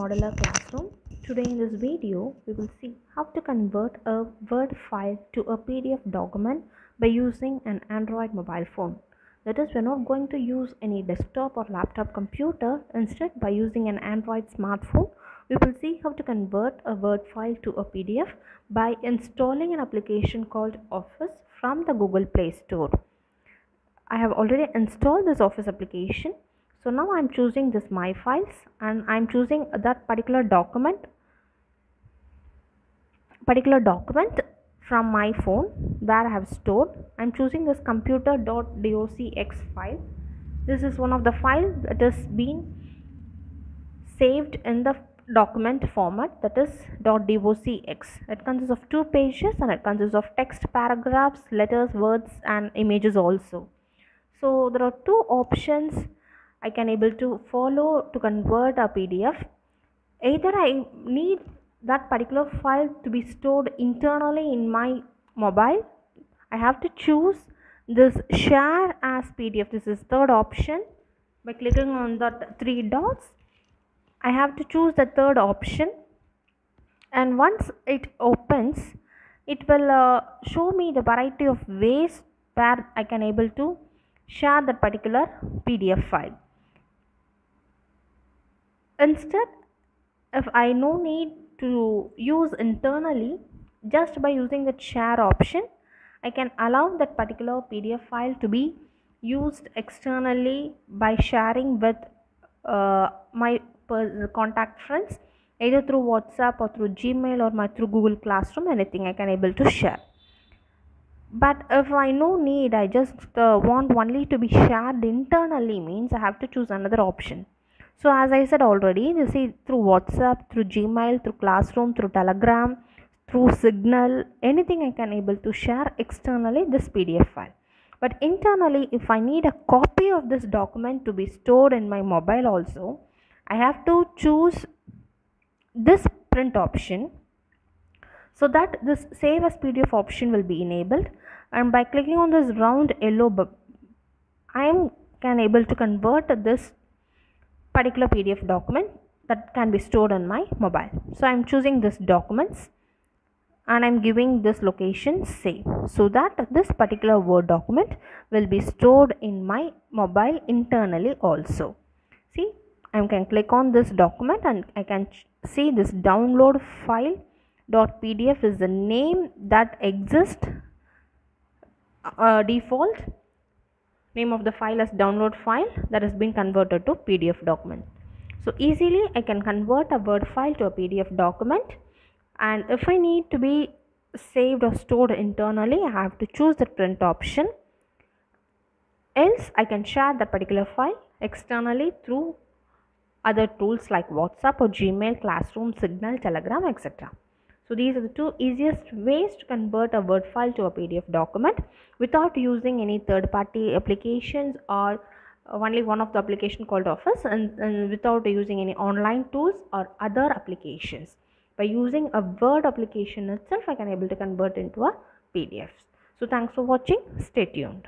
Modular Classroom. Today in this video, we will see how to convert a Word file to a PDF document by using an Android mobile phone. That is, we're not going to use any desktop or laptop computer. Instead, by using an Android smartphone, we will see how to convert a Word file to a PDF by installing an application called Office from the Google Play Store. I have already installed this Office application. So now I'm choosing this My Files and I'm choosing that particular document particular document from my phone where I have stored. I'm choosing this computer.docx file. This is one of the files that has been saved in the document format that is .docx. It consists of two pages and it consists of text paragraphs, letters, words and images also. So there are two options I can able to follow to convert a PDF. Either I need that particular file to be stored internally in my mobile. I have to choose this share as PDF. This is third option. By clicking on the three dots, I have to choose the third option. And once it opens, it will uh, show me the variety of ways where I can able to share that particular PDF file. Instead, if I no need to use internally, just by using the share option, I can allow that particular PDF file to be used externally by sharing with uh, my contact friends either through WhatsApp or through Gmail or my through Google Classroom anything I can able to share. But if I no need I just uh, want only to be shared internally means I have to choose another option so as I said already you see through WhatsApp through Gmail through Classroom through Telegram through Signal anything I can able to share externally this PDF file. But internally if I need a copy of this document to be stored in my mobile also I have to choose this print option so that this save as pdf option will be enabled. And by clicking on this round yellow button, i am can able to convert this particular pdf document that can be stored on my mobile. So i am choosing this documents and i'm giving this location save so that this particular word document will be stored in my mobile internally also. See I can click on this document and I can see this download file dot pdf is the name that exists uh, default name of the file as download file that has been converted to pdf document so easily i can convert a word file to a pdf document and if i need to be saved or stored internally i have to choose the print option else i can share that particular file externally through other tools like WhatsApp or Gmail, Classroom, Signal, Telegram, etc. So these are the two easiest ways to convert a Word file to a PDF document without using any third-party applications or uh, only one of the application called Office and, and without using any online tools or other applications. By using a Word application itself, I can able to convert into a PDF. So thanks for watching. Stay tuned.